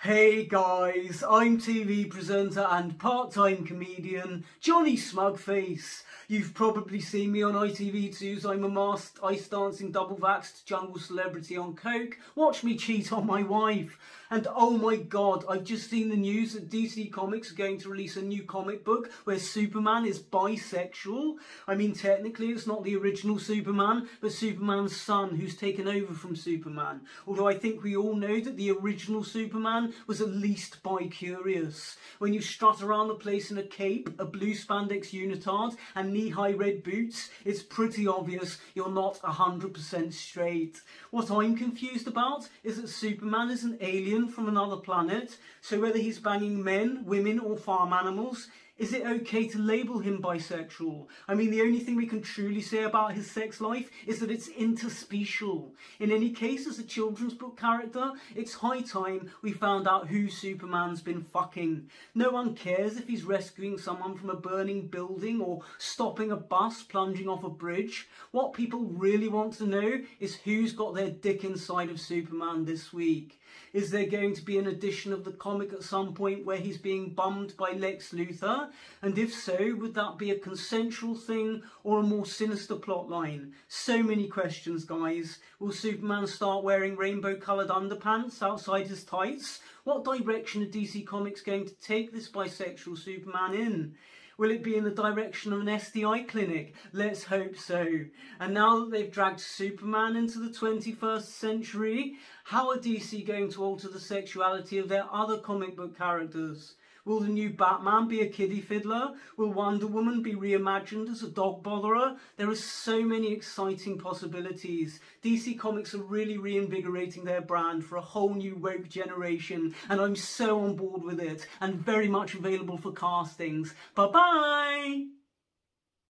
Hey guys, I'm TV presenter and part-time comedian Johnny Smugface. You've probably seen me on ITV2's I'm a masked, ice dancing, double-vaxxed jungle celebrity on coke. Watch me cheat on my wife. And oh my god, I've just seen the news that DC Comics are going to release a new comic book where Superman is bisexual. I mean, technically it's not the original Superman, but Superman's son who's taken over from Superman. Although I think we all know that the original Superman was at least bi-curious. When you strut around the place in a cape, a blue spandex unitard, and knee-high red boots, it's pretty obvious you're not 100% straight. What I'm confused about is that Superman is an alien from another planet, so whether he's banging men, women or farm animals, is it okay to label him bisexual? I mean, the only thing we can truly say about his sex life is that it's interspecial. In any case, as a children's book character, it's high time we found out who Superman's been fucking. No one cares if he's rescuing someone from a burning building or stopping a bus plunging off a bridge. What people really want to know is who's got their dick inside of Superman this week. Is there going to be an edition of the comic at some point where he's being bummed by Lex Luthor? And if so, would that be a consensual thing or a more sinister plotline? So many questions, guys. Will Superman start wearing rainbow-coloured underpants outside his tights? What direction are DC Comics going to take this bisexual Superman in? Will it be in the direction of an STI clinic? Let's hope so. And now that they've dragged Superman into the 21st century, how are DC going to alter the sexuality of their other comic book characters? Will the new Batman be a kiddie fiddler? Will Wonder Woman be reimagined as a dog botherer? There are so many exciting possibilities. DC Comics are really reinvigorating their brand for a whole new woke generation and I'm so on board with it and very much available for castings. Bye bye!